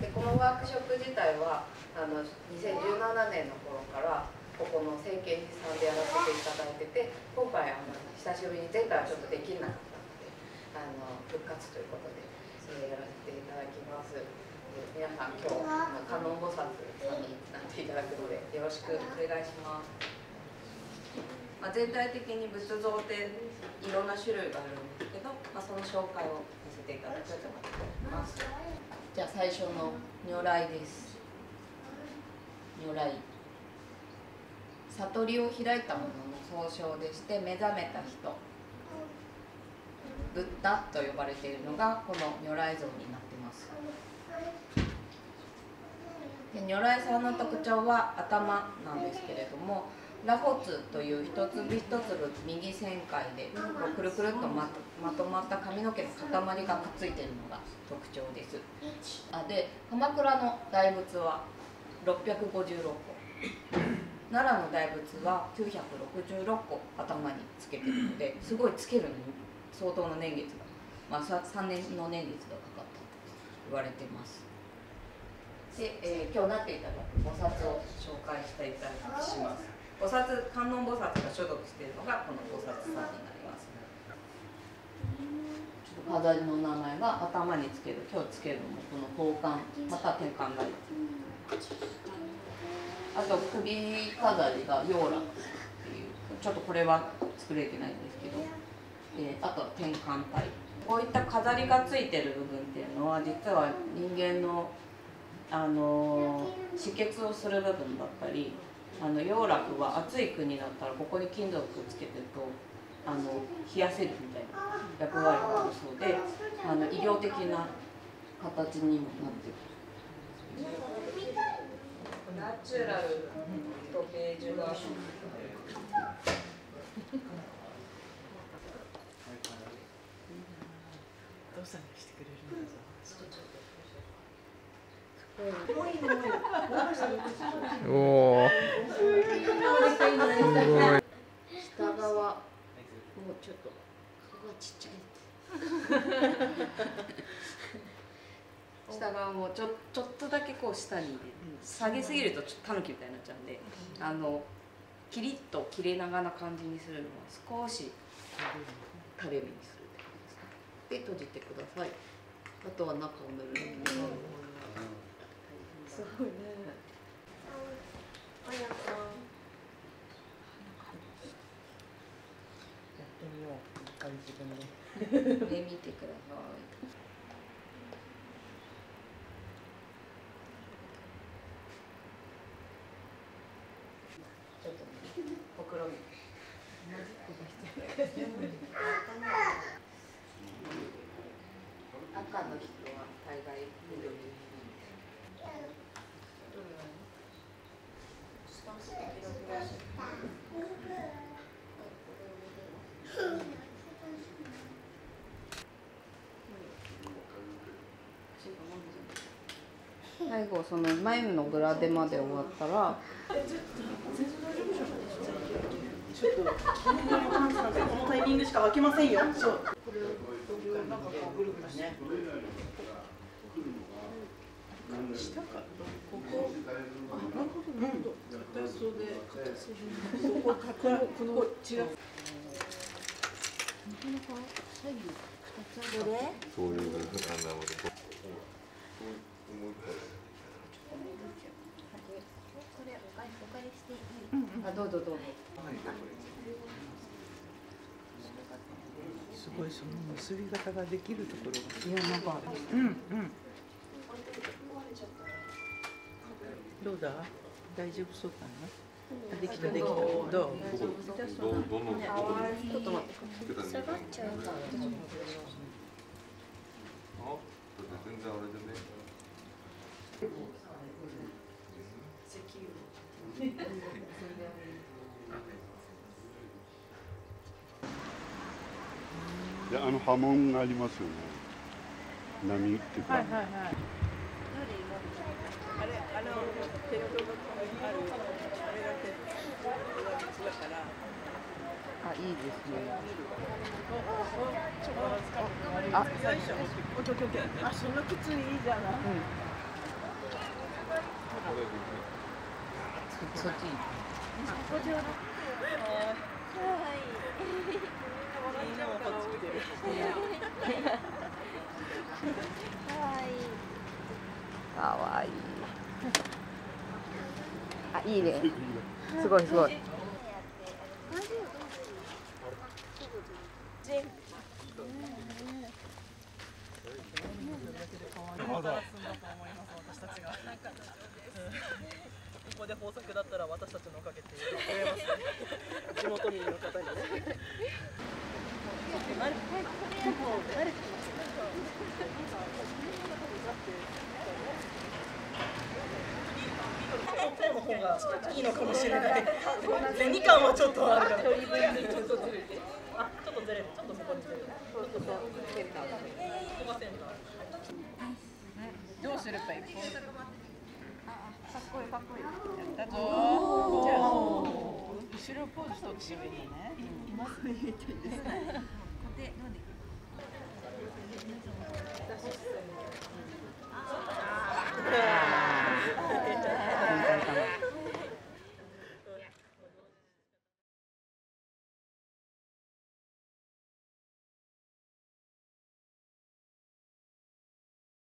でこのワークショップ自体はあの2017年の頃からここの政権寺さんでやらせていただいてて今回あの久しぶりに前回はちょっとできなかったのであの復活ということでそれやらせていただきます。皆さん今日あの観音菩薩さんになっていただくのでよろしくお願いします、まあ、全体的に仏像っていろんな種類があるんです、まあ、その紹介をさせていただきたいと思います。じゃあ最初の如来です。如来。悟りを開いたものの総称でして目覚めた人。ブッダと呼ばれているのがこの如来像になってます。で如来さんの特徴は頭なんですけれども螺髪という一粒一粒右旋回でこうくるくるっとままとまった髪の毛の塊がくっついているのが特徴です。あで鎌倉の大仏は656個。奈良の大仏は966個頭につけてるのですごいつけるのに相当の年月が、まあ、さ3年の年月がかかったと言われてます。で、えー今日なっていただく菩薩を紹介していただきます。菩薩観音菩薩が所属しているのがこの菩薩さんになります。ちょっと飾りの名前が頭につける今日つけるのもこの宝冠また天冠があと首飾りがヨーラっていうちょっとこれは作れてないんですけど、えーあとは天冠体こういった飾りがついてる部分っていうのは実は人間のあのー止血をす。る部分だったりあの洋楽は暑い国だったらここに金属をつけてる。とあの冷やせる。みたいな役割がある。そうであの医療的な形にもなってる。ナチュラルとベージュがお父さんがしてくれる。んだぞ。おお下側もうちょっと顔がちっちゃい下側もちょちょっとだけこう下に下げすぎるとちょっとタヌキみたいになっちゃうんであのキリッと切れ長な感じにするのは少し垂れ目にするって感じですねで閉じてください。あとは中を塗るだけすごいね。やってみよう。一回自分で。上見てください。ちょっとねほくろみ赤の人は大概緑最後その眉のグラデまで終わったらちょっと、この、タイミングしか開けませんよ。そう。これを、なんかこうぐるぐるね。下か、ここ。あ、なるほど、なるほど。片袖、片袖。ここ、この、この、違う。そういうあのあどうぞどうぞすごいその結び方ができるところが。いやなんかうんうん。どうだ？大丈夫そうかな？あできたできた。どう？どどのちょっと待って下がっちゃうあだって全然あれでねであの波紋がありますよね波っていうか、はいはいはい。あれあの鉄塔があるあれが鉄あ。いいですね。あ、最初。オッケーオッケーオッケー。あ、その靴いいじゃない。そそっち。かわいい。あ、いいね。すごいすごい。ここで豊作だ。ったら私たちのおかげって言えますね。地元民の方にね。の方がいいのかもしれない。銭感はちょっとあるから。ちょっとずれて。あ、ちょっとずれる。ちょっとそこにずれる。どうすればいい？かっこいいかっこいい。やったぞじゃあ後ろポーズ取ってしまいいね。今すぐ言いたいです。